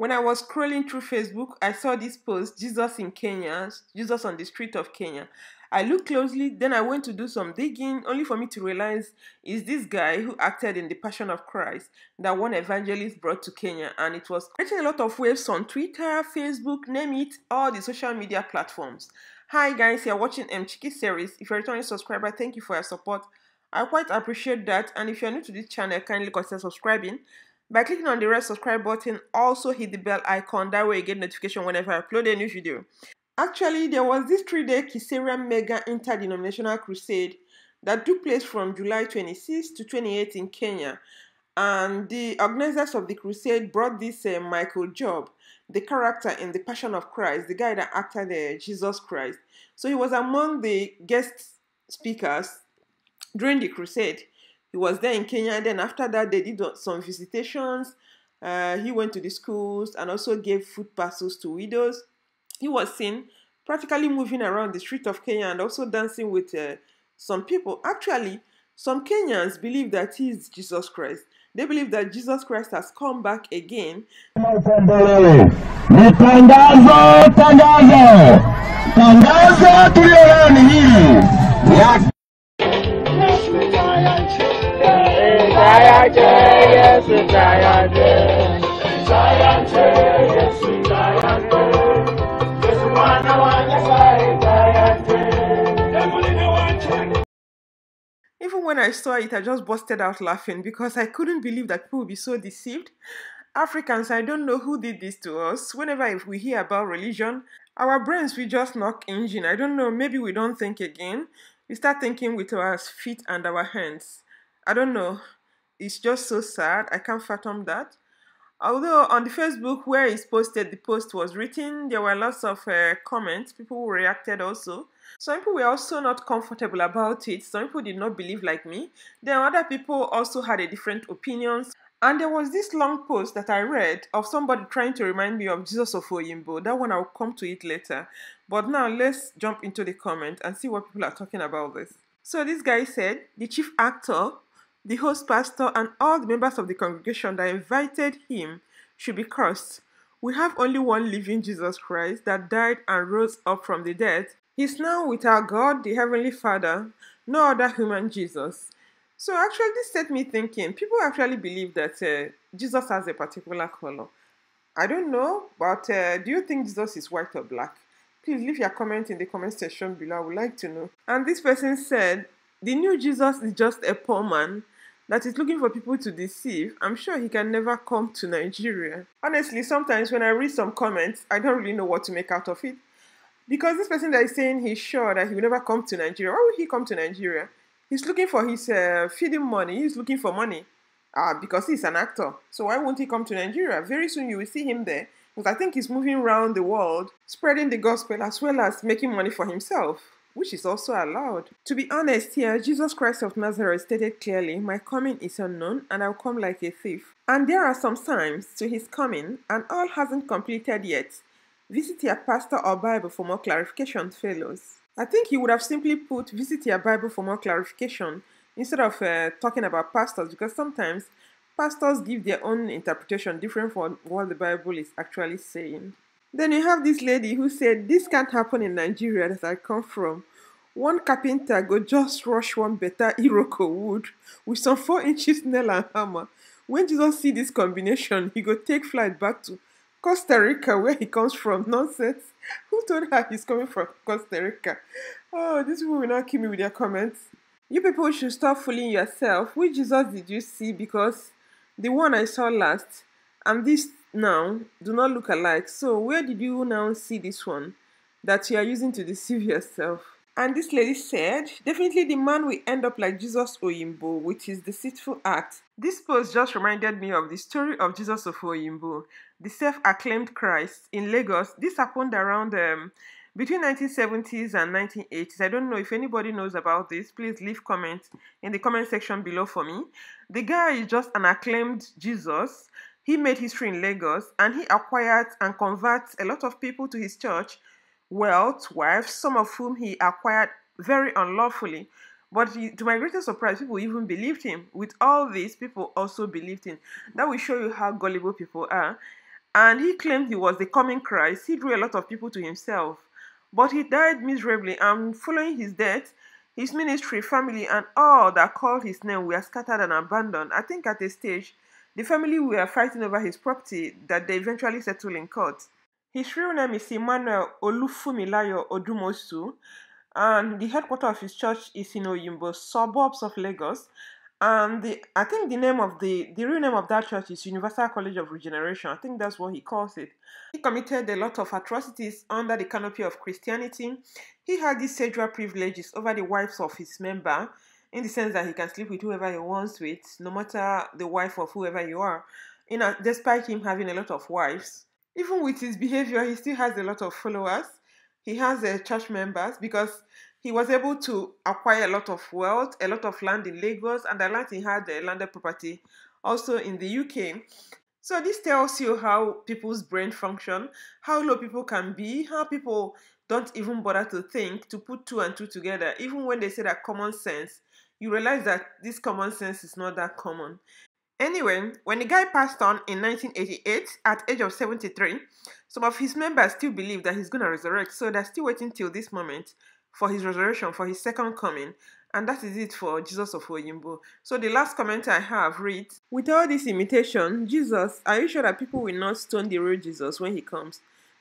When I was scrolling through Facebook, I saw this post Jesus in Kenya, Jesus on the street of Kenya. I looked closely, then I went to do some digging, only for me to realize is this guy who acted in the Passion of Christ that one evangelist brought to Kenya, and it was creating a lot of waves on Twitter, Facebook, name it, all the social media platforms. Hi guys, you're watching Mchikky series. If you're a returning subscriber, thank you for your support. I quite appreciate that, and if you're new to this channel, kindly consider subscribing by clicking on the red subscribe button, also hit the bell icon. That way you get notification whenever I upload a new video. Actually, there was this three-day Kiserian mega interdenominational crusade that took place from July 26 to 28 in Kenya. And the organizers of the crusade brought this uh, Michael Job, the character in the Passion of Christ, the guy that acted uh, Jesus Christ. So he was among the guest speakers during the crusade. He was there in Kenya, and then after that, they did some visitations. Uh, he went to the schools and also gave food parcels to widows. He was seen practically moving around the street of Kenya and also dancing with uh, some people. Actually, some Kenyans believe that he is Jesus Christ. They believe that Jesus Christ has come back again. Even when I saw it, I just busted out laughing because I couldn't believe that people would be so deceived. Africans, I don't know who did this to us. Whenever we hear about religion, our brains we just knock engine. I don't know, maybe we don't think again. We start thinking with our feet and our hands. I don't know. It's just so sad. I can't fathom that. Although on the Facebook where it's posted, the post was written, there were lots of uh, comments. People reacted also. Some people were also not comfortable about it. Some people did not believe like me. Then other people also had a different opinions. And there was this long post that I read of somebody trying to remind me of Jesus of Oyingbo. That one I'll come to it later. But now let's jump into the comment and see what people are talking about this. So this guy said the chief actor the host pastor, and all the members of the congregation that invited him should be cursed. We have only one living Jesus Christ that died and rose up from the dead. He's now with our God, the Heavenly Father, no other human Jesus. So actually, this set me thinking. People actually believe that uh, Jesus has a particular color. I don't know, but uh, do you think Jesus is white or black? Please leave your comment in the comment section below. I would like to know. And this person said, the new Jesus is just a poor man that is looking for people to deceive, I'm sure he can never come to Nigeria. Honestly, sometimes when I read some comments, I don't really know what to make out of it. Because this person that is saying he's sure that he will never come to Nigeria, why would he come to Nigeria? He's looking for his uh, feeding money, he's looking for money. Uh, because he's an actor. So why won't he come to Nigeria? Very soon you will see him there. Because I think he's moving around the world, spreading the gospel as well as making money for himself which is also allowed. To be honest here, Jesus Christ of Nazareth stated clearly, My coming is unknown, and I'll come like a thief. And there are some signs to his coming, and all hasn't completed yet. Visit your pastor or Bible for more clarification, fellows. I think he would have simply put visit your Bible for more clarification instead of uh, talking about pastors because sometimes pastors give their own interpretation different from what the Bible is actually saying. Then you have this lady who said, This can't happen in Nigeria that I come from. One carpenter go just rush one better Iroko wood with some 4 inches nail and hammer. When Jesus see this combination, he go take flight back to Costa Rica where he comes from. Nonsense. Who told her he's coming from Costa Rica? Oh, these people will not kill me with their comments. You people should stop fooling yourself. Which Jesus did you see? Because the one I saw last and this now do not look alike. So where did you now see this one that you are using to deceive yourself? And this lady said, definitely the man will end up like Jesus Oyingbo with his deceitful act. This post just reminded me of the story of Jesus of Oyingbo, the self-acclaimed Christ in Lagos. This happened around um, between 1970s and 1980s. I don't know if anybody knows about this. Please leave comments in the comment section below for me. The guy is just an acclaimed Jesus he made history in Lagos and he acquired and converted a lot of people to his church, wealth, wives, some of whom he acquired very unlawfully. But to my greatest surprise, people even believed him. With all this, people also believed him. That will show you how gullible people are. and he claimed he was the coming Christ. He drew a lot of people to himself, but he died miserably. And following his death, his ministry, family, and all that called his name were scattered and abandoned. I think at a stage, the family were fighting over his property that they eventually settled in court. His real name is Emmanuel Olufunmilayo Odumosu, and the headquarters of his church is in Oyingbo, suburbs of Lagos. And the I think the name of the the real name of that church is Universal College of Regeneration. I think that's what he calls it. He committed a lot of atrocities under the canopy of Christianity. He had these sexual privileges over the wives of his member, in the sense that he can sleep with whoever he wants with, no matter the wife of whoever you are. You know, despite him having a lot of wives, even with his behavior, he still has a lot of followers. He has uh, church members because he was able to acquire a lot of wealth, a lot of land in Lagos, and the land he had a landed property also in the UK. So this tells you how people's brain function, how low people can be, how people don't even bother to think to put two and two together. Even when they say that common sense, you realize that this common sense is not that common. Anyway, when the guy passed on in 1988 at age of 73, some of his members still believe that he's going to resurrect, so they're still waiting till this moment for his resurrection, for his second coming. And that is it for Jesus of Oyingbo. So the last comment I have reads, With all this imitation, Jesus, are you sure that people will not stone the real Jesus when he comes?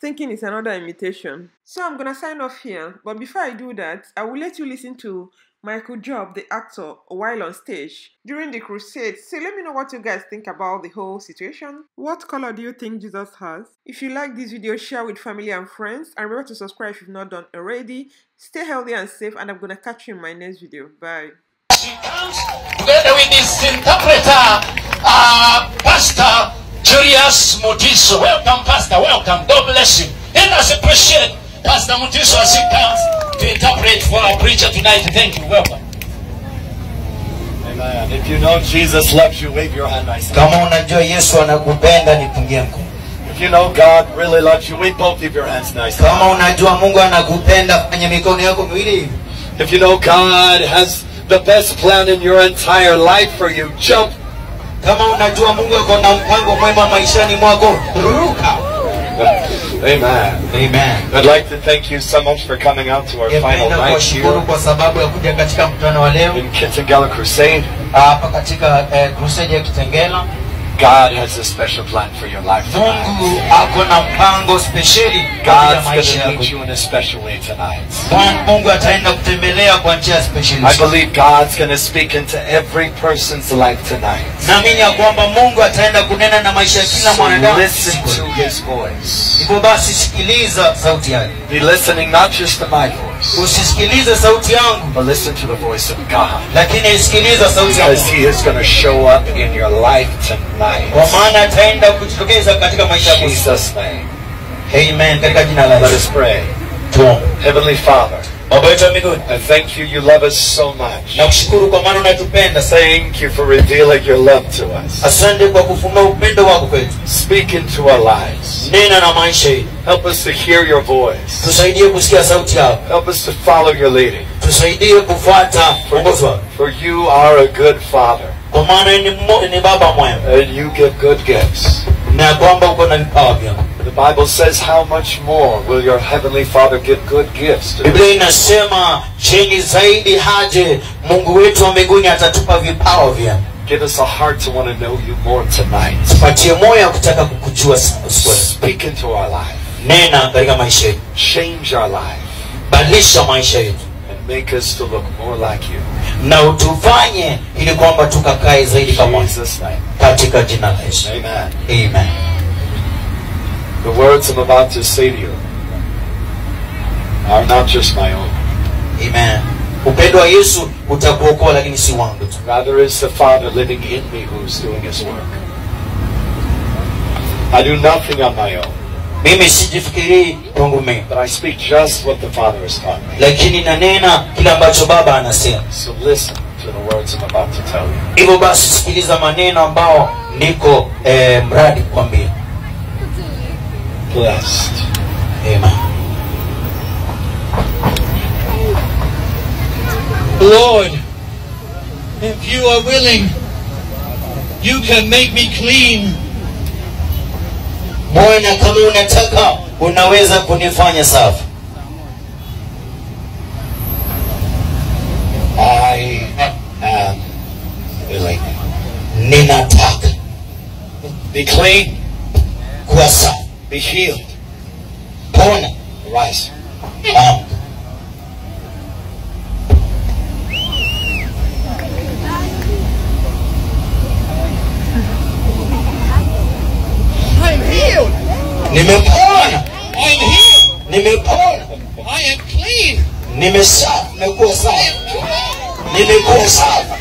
Thinking it's another imitation. So I'm gonna sign off here. But before I do that, I will let you listen to Michael Job, the actor, while on stage during the crusade. So let me know what you guys think about the whole situation. What color do you think Jesus has? If you like this video, share with family and friends. And remember to subscribe if you've not done already. Stay healthy and safe, and I'm gonna catch you in my next video. Bye. She comes together with his interpreter, uh, Pastor Julius Mutiso. Welcome, Pastor. Welcome. God bless you. Let us appreciate Pastor Mutiso as he comes to interpret for our preacher tonight. Thank you. Welcome. Amen. If you know Jesus loves you, wave your hand nicely. kama unajua yesu anakupenda nipungie mkono If you know God really loves you, wave both of your hands nicely. kama unajua mungu anakupenda fanya mikono yako miwili hivi. If you know God has the best plan in your entire life for you, jump. kama unajua mungu ako na mpango mwema maishani mwako ruka Amen. amen I'd like to thank you so much for coming out to our final night here kwa sababu ya kuja katika mkutano wa leo in Kitengela Crusade. hapa katika crusade ya kitengela God has a special plan for your life tonight. mungu ako na mpango spesheli God's going to meet you in a special way tonight. Mungu ataenda kutembelea kwa njia spesheli I believe God's going to speak into every person's life tonight. naamini ya kwamba mungu ataenda kunena na maisha ya kila So mwanadamu listen to his voice. hivyo basi sikiliza sauti yake Be listening not just to my voice, usisikilize sauti yangu but listen to the voice of God. lakini isikiliza sauti ya Because Mungu he is going to show up in your life tonight. kwa maana ataenda kujitokeza katika maisha yako Jesus' name. amen katika jina la Let us pray. tuombe Heavenly Father, baba yetu wa mbinguni I thank you. You love us so much. nakushukuru kwa maana unatupenda sana Thank you for revealing your love to us. asante kwa kufunua upendo wako kwetu Speak into our lives. nena na maisha yetu Help us to hear your voice. tusaidie kusikia sauti yako Help us to follow your leading. tusaidie kufuata uongozi wako For you are a good Father, kwa maana ni, mmo- baba mwema and you give good gifts. na kwamba uko na vipawa vyako The Bible says, How much more will your Heavenly Father give good gifts to biblia inasema cheni zaidi haje mungu wetu wa mbinguni atatupa vipawa vyema Give us a heart to want to know you more tonight. Tupatie moyo kutaka kukujua. Speak into our life. nena katika maisha yetu Change our life badilisha maisha yetu and make us to look more like you. na utufanye ili kwamba tukakae zaidi kama Jesus' name. katika jina la yesu Amen. amen The words I'm about to say to you are not just my own. amen upendo wa yesu utakuokoa lakini si wangu tu Rather, is the Father living in me who's doing His work. I do nothing on my own, mimi sijifikirii kwangu mimi but I speak just what the Father has taught me. lakini nanena kile ambacho baba anasema So listen to the words I'm about to tell you. hivyo basi sikiliza maneno ambao niko eh, mradi kukwambia Blessed. amen Lord, if you are willing, you can make me clean. bwana kama unataka unaweza kunifanya safi I um, am willing. ninataka Be clean. kuwa safi Be healed. pona Rise. amka I am healed. nimepona I am healed. nimepona I am clean. nimesafi nimekuwa I safi am clean. nimekuwa safi